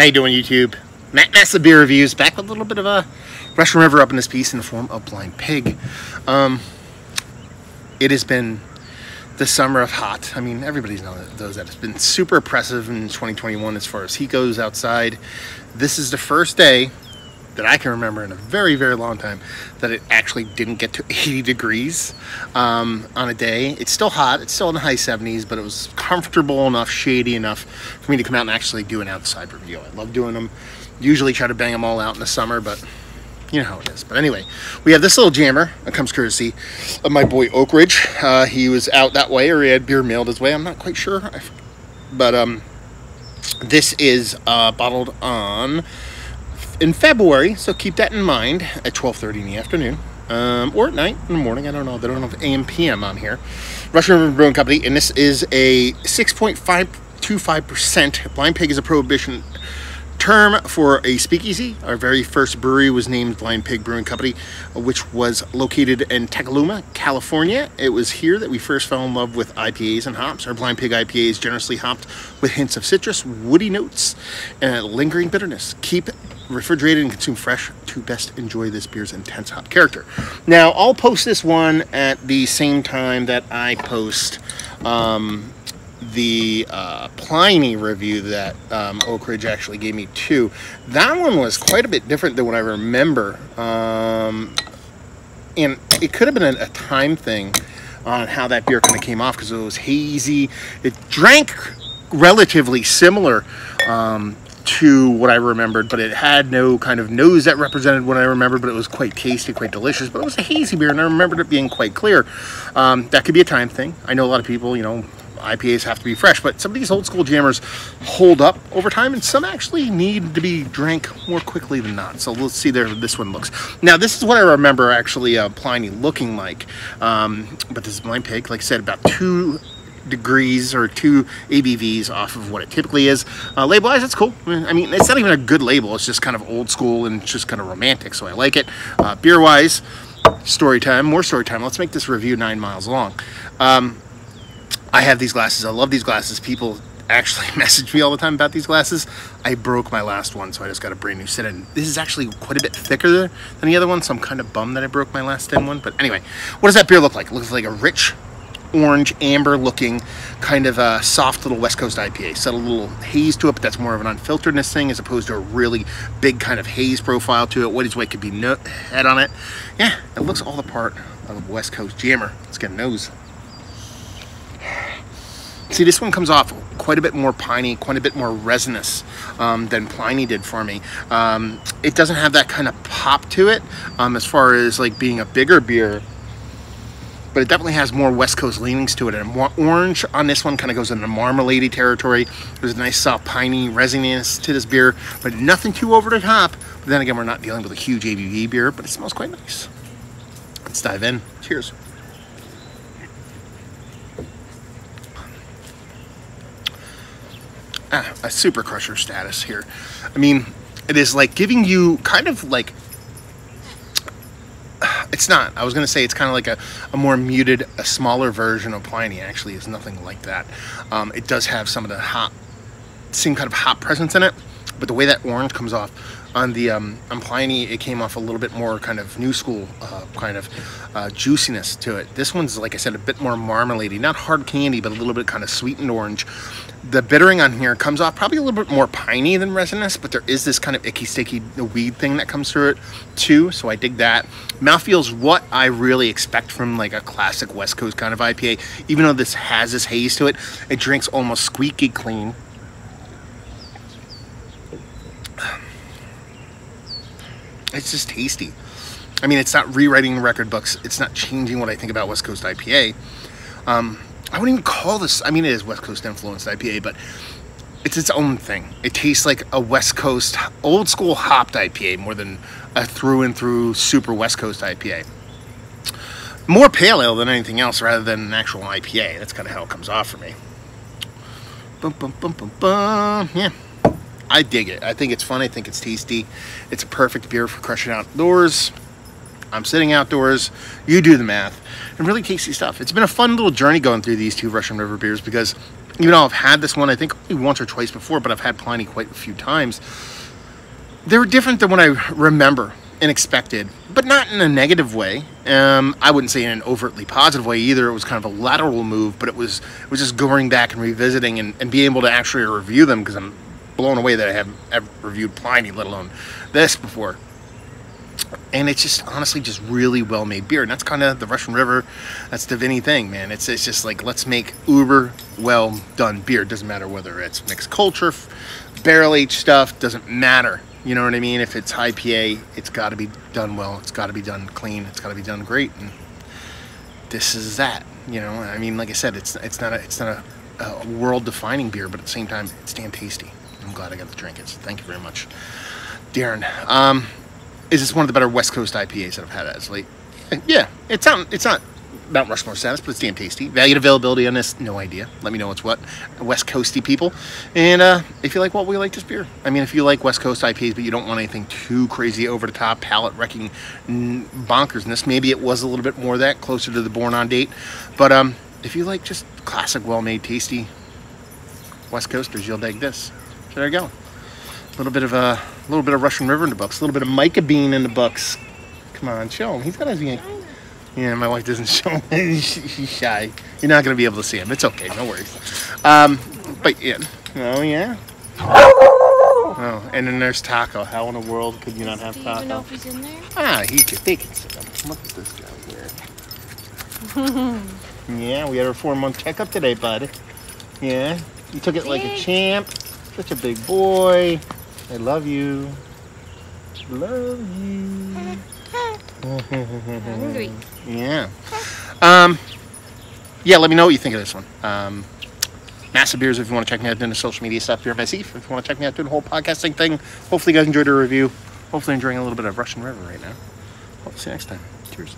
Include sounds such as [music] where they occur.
How you doing, YouTube? Matt Massive Beer Reviews, back with a little bit of a Russian River up in this piece in the form of Blind Pig. Um, it has been the summer of hot. I mean, everybody's everybody knows that. It's been super oppressive in 2021 as far as heat goes outside. This is the first day that I can remember in a very, very long time that it actually didn't get to [laughs] 80 degrees um, on a day. It's still hot. It's still in the high 70s, but it was comfortable enough, shady enough for me to come out and actually do an outside review. I love doing them. Usually try to bang them all out in the summer, but you know how it is. But anyway, we have this little jammer that comes courtesy of my boy Oak Ridge. Uh, he was out that way, or he had beer mailed his way. I'm not quite sure, but um, this is uh, bottled on in February, so keep that in mind at 12:30 in the afternoon. Um, or at night in the morning. I don't know. They don't have AM PM on here. Russian River Brewing Company, and this is a 6.525%. Blind Pig is a prohibition term for a speakeasy. Our very first brewery was named Blind Pig Brewing Company, which was located in Petaluma, California. It was here that we first fell in love with IPAs and hops. Our Blind Pig IPA is generously hopped with hints of citrus, woody notes, and lingering bitterness. Keep refrigerated and consume fresh to best enjoy this beer's intense hop character. Now, I'll post this one at the same time that I post um, the uh, Pliny review that um, Oak Ridge actually gave me too. That one was quite a bit different than what I remember. Um, and it could have been a, a time thing on how that beer kind of came off because it was hazy. It drank relatively similar um, to what I remembered, but it had no kind of nose that represented what I remembered, but it was quite tasty, quite delicious. But it was a hazy beer, and I remembered it being quite clear. Um, that could be a time thing. I know a lot of people, you know, IPAs have to be fresh, but some of these old school jammers hold up over time, and some actually need to be drank more quickly than not. So let's see there this one looks. Now this is what I remember actually uh, Pliny looking like, um, but this is Blind Pig, like I said, about two degrees or two ABVs off of what it typically is. Uh, label-wise, it's cool. I mean, it's not even a good label. It's just kind of old school and just kind of romantic, so I like it. Uh, Beer-wise, story time, more story time. Let's make this review nine miles long. Um, I have these glasses. I love these glasses. People actually [laughs] message me all the time about these glasses. I broke my last one, so I just got a brand new set. And this is actually quite a bit thicker than the other one, so I'm kind of bummed that I broke my last 10 one. But anyway, what does that beer look like? It looks like a rich orange amber looking kind of a soft little west coast ipa set a. Little haze to it but that's more of an unfilteredness thing as opposed to a really big kind of haze profile to it. What is what could be no head on it? Yeah it looks all the part of a west coast jammer. Let's get a nose. See, this one comes off quite a bit more piney, quite a bit more resinous um, than Pliny did for me. Um, it doesn't have that kind of pop to it um, as far as like being a bigger beer, but it definitely has more West Coast leanings to it. And more orange on this one kind of goes into marmalade territory. There's a nice soft piney resininess to this beer, but nothing too over the top. But then again, we're not dealing with a huge ABV beer, but it smells quite nice. Let's dive in. Cheers. ah, a super crusher status here. I mean, it is like giving you kind of like it's not. I was going to say it's kind of like a, a more muted, a smaller version of Pliny. Actually, is nothing like that. Um, it does have some of the hot, same kind of hot presence in it, but the way that orange comes off on the um, on Pliny, it came off a little bit more kind of new school uh, kind of uh, juiciness to it. This one's, like I said, a bit more marmalade not hard candy, but a little bit kind of sweetened orange. The bittering on here comes off probably a little bit more piney than resinous, but there is this kind of icky, sticky weed thing that comes through it too, so I dig that. Mouthfeel's what I really expect from like a classic West Coast kind of IPA. Even though this has this haze to it, it drinks almost squeaky clean it's just tasty. I mean, it's not rewriting record books. It's not changing what I think about West Coast IPA. Um, I wouldn't even call this, I mean, it is West Coast influenced IPA, but it's its own thing. It tastes like a West Coast, old school hopped IPA more than a through and through super West Coast IPA. More pale ale than anything else rather than an actual IPA. That's kind of how it comes off for me. Bum, bum, bum, bum, bum. Yeah. I dig it. I think it's fun. I think it's tasty. It's a perfect beer for crushing outdoors. I'm sitting outdoors. You do the math. And really tasty stuff. It's been a fun little journey going through these two Russian River beers because even though I've had this one, I think once or twice before, but I've had Pliny quite a few times. They were different than what I remember and expected, but not in a negative way. Um, I wouldn't say in an overtly positive way either. It was kind of a lateral move, but it was it was just going back and revisiting and, and being able to actually review them because I'm blown away that I haven't ever reviewed Pliny, let alone this before. And it's just honestly just really well made beer, and that's kind of the Russian River, that's the Vinnie thing, man. It's it's just like let's make uber well done beer. It doesn't matter whether it's mixed culture, barrel aged stuff, doesn't matter. You know what I mean? If it's IPA, it's got to be done well. It's got to be done clean. It's got to be done great. And this is that. You know, I mean, like I said, it's it's not a it's not a, a world defining beer, but at the same time, it's damn tasty. I'm glad I got the drink it. Thank you very much, Darren. Um, is this one of the better West Coast IPAs that I've had as late? Yeah, it's not it's not Mount Rushmore status, but it's damn tasty. Valued availability on this, no idea. Let me know what's what. West Coasty people. And uh, if you like what we like this beer. I mean, if you like West Coast IPAs, but you don't want anything too crazy over the top, palate wrecking bonkersness, maybe it was a little bit more that, closer to the born on date. But um, if you like just classic, well made, tasty West Coasters, you'll dig this. So there you go. A little bit of a little bit of Russian River in the books, a little bit of Mica Bean in the books. Come on, show him. He's got his yeah, my wife doesn't [laughs] show him. She's shy. You're not going to be able to see him. It's okay. No worries. Um, but yeah. Oh, yeah. Oh, and then there's Taco. How in the world could you not have Taco? Do you know if he's in there? Ah, he could. They can sit him. Look at this guy here. [laughs] yeah, we had our four-month checkup today, bud. Yeah, you took it like a champ. Such a big boy. I love you. Love you. Hungry. Yeah. [laughs] Um, yeah, let me know what you think of this one. Um, Massive Beers, if you want to check me out doing the social media stuff, Beer Massif, if you want to check me out doing the whole podcasting thing. Hopefully, you guys enjoyed the review. Hopefully, enjoying a little bit of Russian River right now. Hope to see you next time. Cheers.